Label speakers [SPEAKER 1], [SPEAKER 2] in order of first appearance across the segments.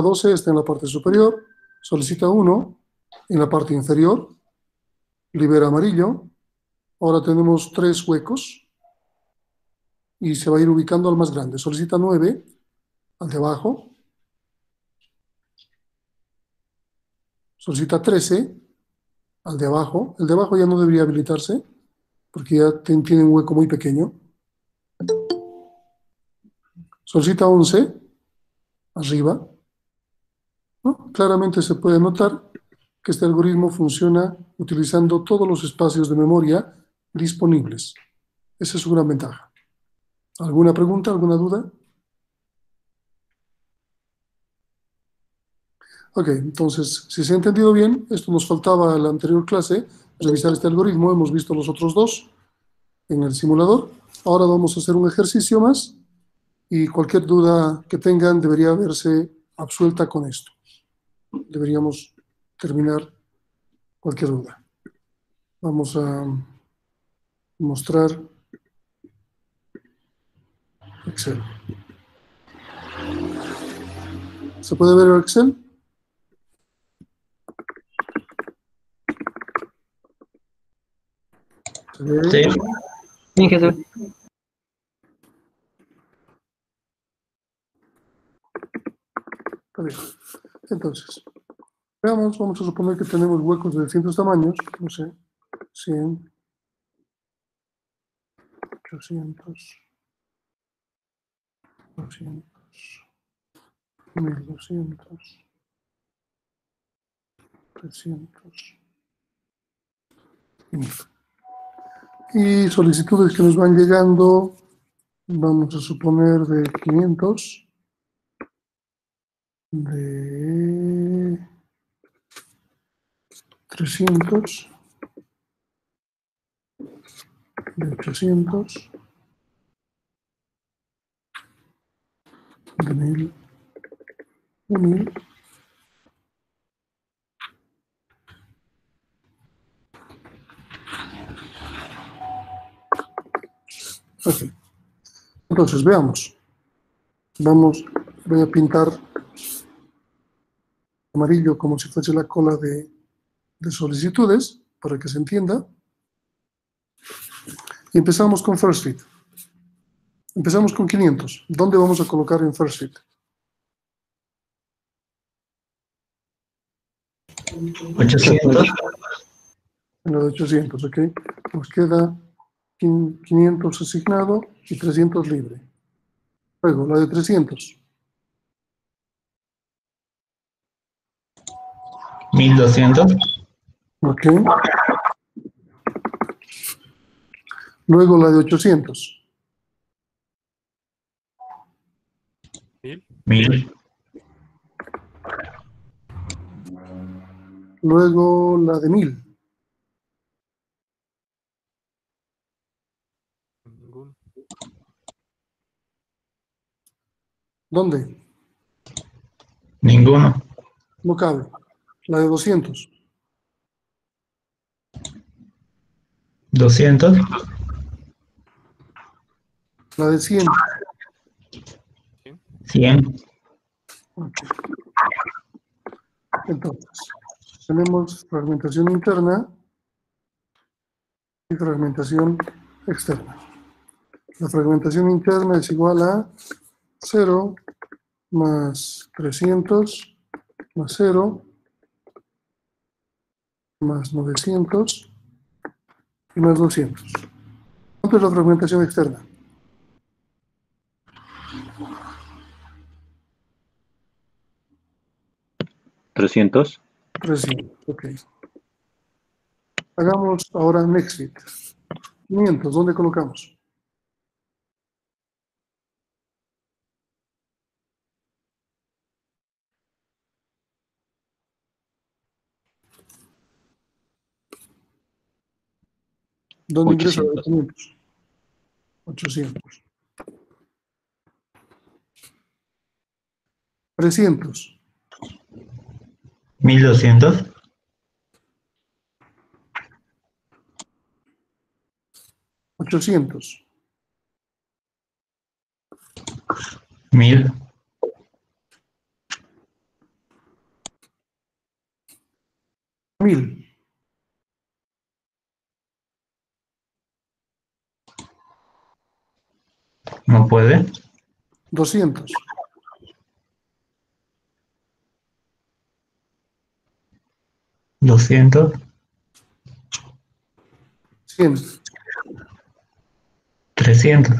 [SPEAKER 1] 12 está en la parte superior, solicita 1 en la parte inferior, libera amarillo, ahora tenemos tres huecos y se va a ir ubicando al más grande. Solicita 9 al de abajo, solicita 13 al de abajo, el de abajo ya no debería habilitarse porque ya tiene un hueco muy pequeño. Solicita 11 arriba. Claramente se puede notar que este algoritmo funciona utilizando todos los espacios de memoria disponibles. Esa es su gran ventaja. ¿Alguna pregunta, alguna duda? Ok, entonces, si se ha entendido bien, esto nos faltaba en la anterior clase, revisar este algoritmo, hemos visto los otros dos en el simulador. Ahora vamos a hacer un ejercicio más y cualquier duda que tengan debería verse absuelta con esto. Deberíamos terminar cualquier duda. Vamos a mostrar Excel. ¿Se puede ver el Excel?
[SPEAKER 2] Sí. Sí, Jesús.
[SPEAKER 1] Está bien. Entonces, veamos, vamos a suponer que tenemos huecos de distintos tamaños, no sé, 100, 800, 200, 1200, 300 y 1000. Y solicitudes que nos van llegando, vamos a suponer de 500, de 300, de 800, de 1000, de 1000. Ok. Entonces, veamos. Vamos, voy a pintar amarillo como si fuese la cola de, de solicitudes, para que se entienda. Y empezamos con First Fit. Empezamos con 500. ¿Dónde vamos a colocar en First Fit?
[SPEAKER 2] 800.
[SPEAKER 1] En la de 800, ¿ok? Nos queda 500 asignado y 300 libre. Luego, la de 300.
[SPEAKER 2] 1200.
[SPEAKER 1] Ok. Luego la de 800.
[SPEAKER 2] 1000.
[SPEAKER 1] Luego la de 1000. ¿Dónde?
[SPEAKER 2] Ninguno.
[SPEAKER 1] No cabe. La de 200.
[SPEAKER 2] 200.
[SPEAKER 1] La de 100.
[SPEAKER 2] 100.
[SPEAKER 1] Ok. Entonces, tenemos fragmentación interna y fragmentación externa. La fragmentación interna es igual a 0 más 300 más 0 más 900 y más 200. ¿Cuánto es la fragmentación externa?
[SPEAKER 3] ¿300?
[SPEAKER 1] 300, ok. Hagamos ahora NextFit. 500, ¿dónde colocamos? ¿Dónde ingresan los documentos? 800. 300.
[SPEAKER 2] 1200.
[SPEAKER 1] 800.
[SPEAKER 2] 1000.
[SPEAKER 1] 1000. 200.
[SPEAKER 2] Doscientos.
[SPEAKER 1] 100.
[SPEAKER 2] Trescientos.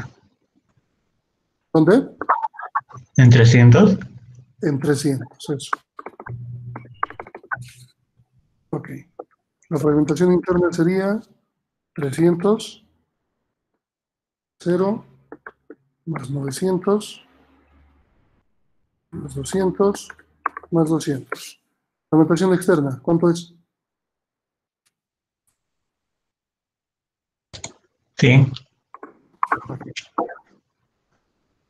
[SPEAKER 1] ¿Dónde?
[SPEAKER 2] En trescientos.
[SPEAKER 1] En 300, eso. Ok. La fragmentación interna sería 300, 0, más 900, más 200, más 200. Fragmentación externa, ¿cuánto es?
[SPEAKER 2] Sí.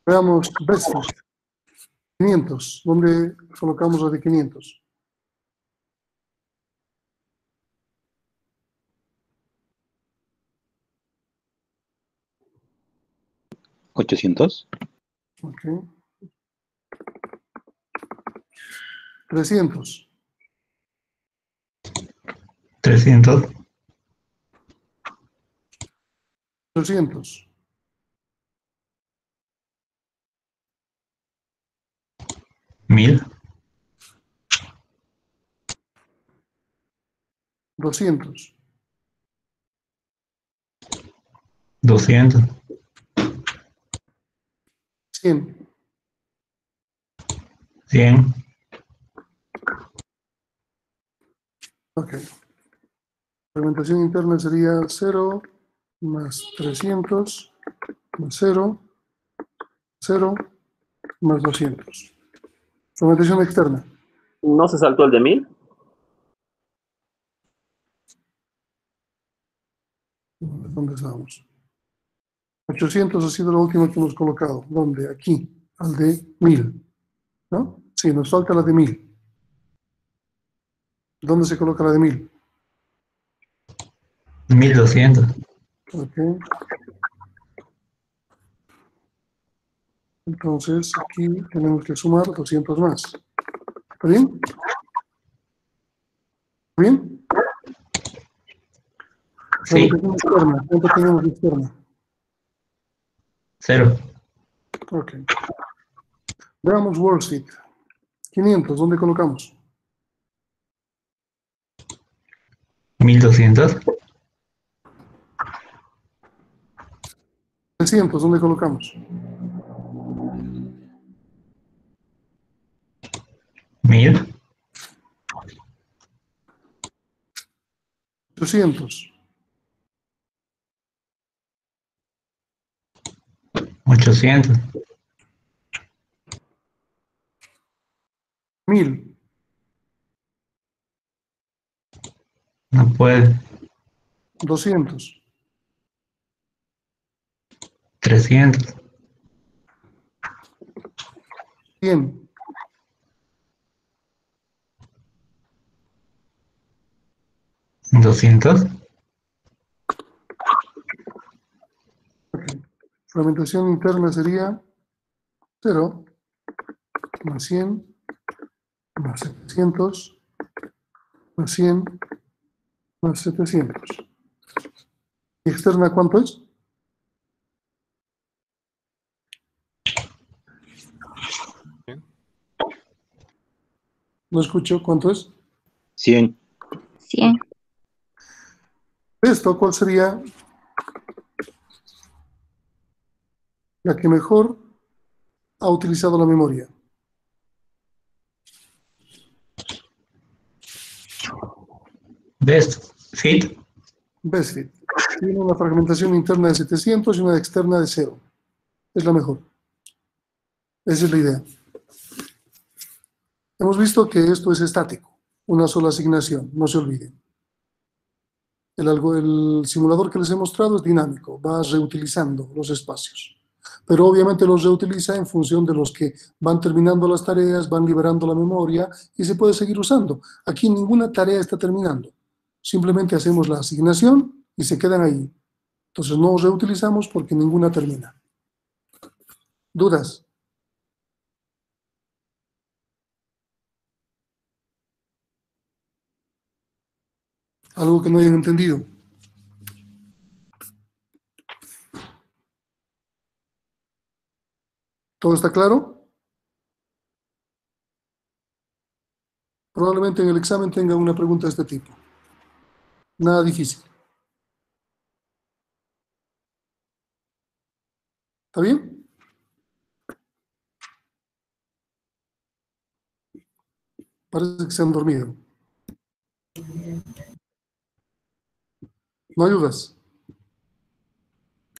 [SPEAKER 1] Veamos, best fit. 500. ¿Dónde colocamos la de 500?
[SPEAKER 3] ¿800?
[SPEAKER 1] Ok. 300.
[SPEAKER 2] Trescientos.
[SPEAKER 1] 800.
[SPEAKER 2] Mil.
[SPEAKER 1] 200.
[SPEAKER 2] Doscientos.
[SPEAKER 1] 100.
[SPEAKER 2] Cien.
[SPEAKER 1] Ok. Fragmentación interna sería 0 más 300 más 0, 0 más 200. Fragmentación externa.
[SPEAKER 4] ¿No se saltó el de 1000?
[SPEAKER 1] ¿Dónde estamos? 800 ha sido la última que hemos colocado. ¿Dónde? Aquí, al de 1000. ¿No? Sí, nos falta la de 1000. ¿Dónde se coloca la de 1000?
[SPEAKER 2] Mil doscientos.
[SPEAKER 1] Ok. Entonces, aquí tenemos que sumar 200 más. ¿Está bien? ¿Está bien?
[SPEAKER 2] Sí.
[SPEAKER 1] ¿Cuánto tenemos de externa?
[SPEAKER 2] Cero.
[SPEAKER 1] Ok. Veamos worksheet. 500, ¿dónde colocamos?
[SPEAKER 2] Mil doscientos.
[SPEAKER 1] 300, ¿dónde colocamos?
[SPEAKER 2] Mil.
[SPEAKER 1] 800,
[SPEAKER 2] Ochocientos.
[SPEAKER 1] 1000,
[SPEAKER 2] No puede.
[SPEAKER 1] 200,
[SPEAKER 2] Trescientos.
[SPEAKER 1] 100,
[SPEAKER 2] Doscientos.
[SPEAKER 1] Fragmentación interna sería 0 más 100 más 700 más 100 más 700. ¿Y externa cuánto es? No escucho, ¿cuánto es?
[SPEAKER 3] 100.
[SPEAKER 5] 100,
[SPEAKER 1] Esto, ¿cuál sería la que mejor ha utilizado la memoria?
[SPEAKER 2] Best fit.
[SPEAKER 1] Best fit. Tiene una fragmentación interna de 700 y una externa de 0. Es la mejor. Esa es la idea. Hemos visto que esto es estático, una sola asignación, no se olviden. El, el simulador que les he mostrado es dinámico, va reutilizando los espacios. Pero obviamente los reutiliza en función de los que van terminando las tareas, van liberando la memoria y se puede seguir usando. Aquí ninguna tarea está terminando. Simplemente hacemos la asignación y se quedan ahí. Entonces no reutilizamos porque ninguna termina. ¿Dudas? ¿Algo que no hayan entendido? ¿Todo está claro? Probablemente en el examen tengan una pregunta de este tipo. Nada difícil. ¿Está bien? Parece que se han dormido. No hay dudas.